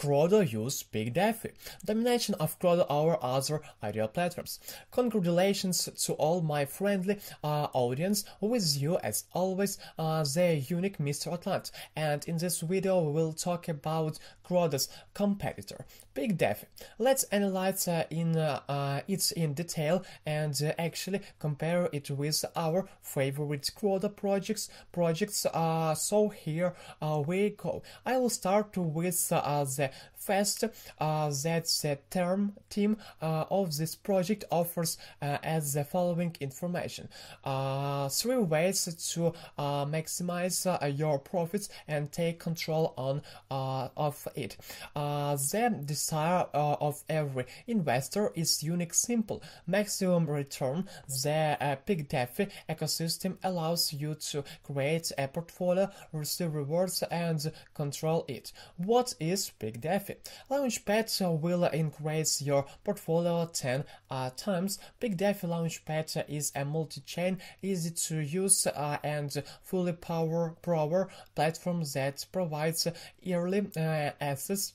Crodo use PeakDefi. Domination of Crodo over other IDO platforms. Congratulations to all my friendly uh, audience with you as always uh, the unique Mr. Atlant and in this video we will talk about Crodo's competitor PeakDefi. Let's analyze uh, in uh, uh, it in detail and uh, actually compare it with our favorite Crodo projects projects uh, so here uh, we go. I will start with the first that the term team of this project offers as the following information. three ways to maximize your profits and take control on of it. The desire of every investor is unique simple. Maximum return. The uh, PeakDefi ecosystem allows you to create a portfolio, receive rewards, and control it. What is PeakDefi? Launchpad will increase your portfolio 10 uh, times. PeakDefi Launchpad is a multi-chain, easy to use uh, and fully power power platform that provides early uh, access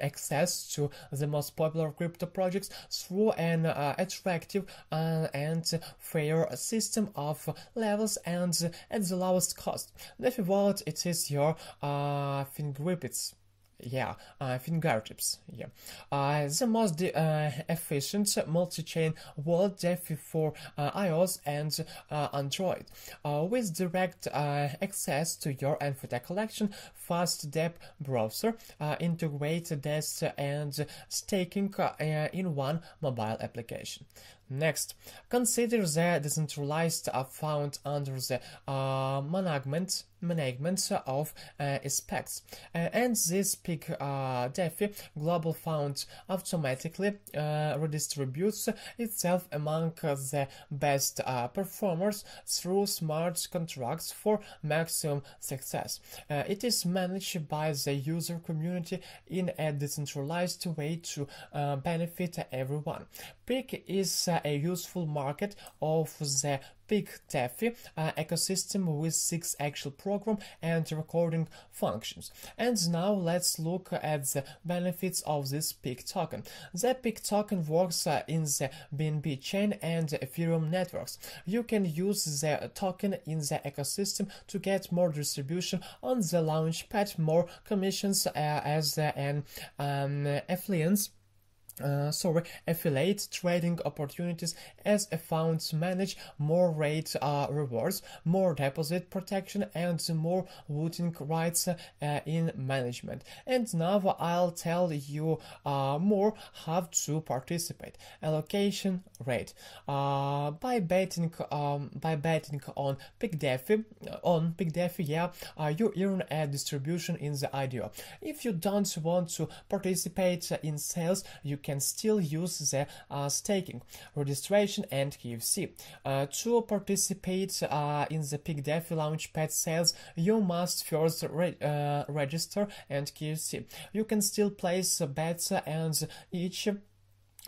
access to the most popular crypto projects through an uh, attractive uh, and fair system of levels and at the lowest cost. DeFi Wallet it is your uh, fingertips yeah, uh, fingertips. Yeah, uh, the most uh, efficient multi-chain wallet for uh, iOS and uh, Android, uh, with direct access to your NFT collection, fast dApp browser, integrated DEX and staking in one mobile application. Next, consider the decentralized fund under the management management of uh, aspects. Uh, and this Peak uh, DeFi global fund automatically uh, redistributes itself among the best uh, performers through smart contracts for maximum success. Uh, it is managed by the user community in a decentralized way to benefit everyone. PEAK is a useful market of the PeakDefi uh, ecosystem with six actual program and recording functions. And now let's look at the benefits of this PEAK token. The PEAK token works uh, in the BNB chain and Ethereum networks. You can use the token in the ecosystem to get more distribution on the launchpad, more commissions uh, as an um, uh, sorry, affiliate trading opportunities as a funds manage more rate uh, rewards, more deposit protection, and more voting rights uh, in management. And now I'll tell you uh, more how to participate. Allocation rate uh, by betting um, by betting on PeakDefi on PeakDefi, yeah, uh, you earn a distribution in the IDO. If you don't want to participate in sales, you can still use the uh, staking, registration, and KYC. Uh, to participate uh, in the PeakDefi Launchpad sales, you must first re register and KYC. You can still place bets and each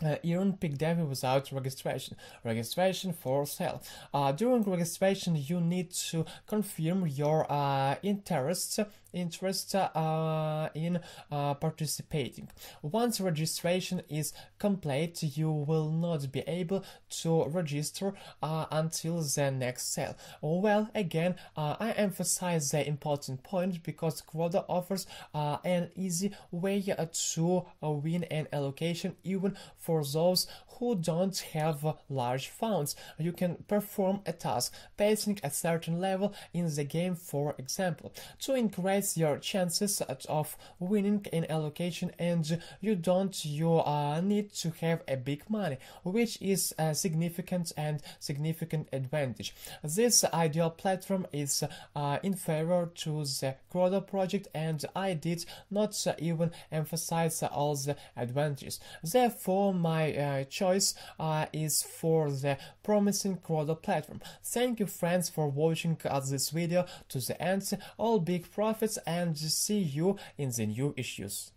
uh, earn PeakDefi without registration. Registration for sale. Uh, during registration, you need to confirm your uh, interests interest uh, in uh, participating. Once registration is complete, you will not be able to register uh, until the next sale. Well, again, uh, I emphasize the important point because Crodo offers uh, an easy way to uh, win an allocation even for those who don't have large funds. You can perform a task passing a certain level in the game, for example, to increase your chances of winning an allocation and you don't you uh, need to have a big money, which is a significant and significant advantage. This IDO platform is uh, inferior to the Crodo project and I did not even emphasize all the advantages. Therefore, my uh, choice choice uh, is for the promising Crodo platform. Thank you friends for watching uh, this video to the end. All big profits and see you in the new issues.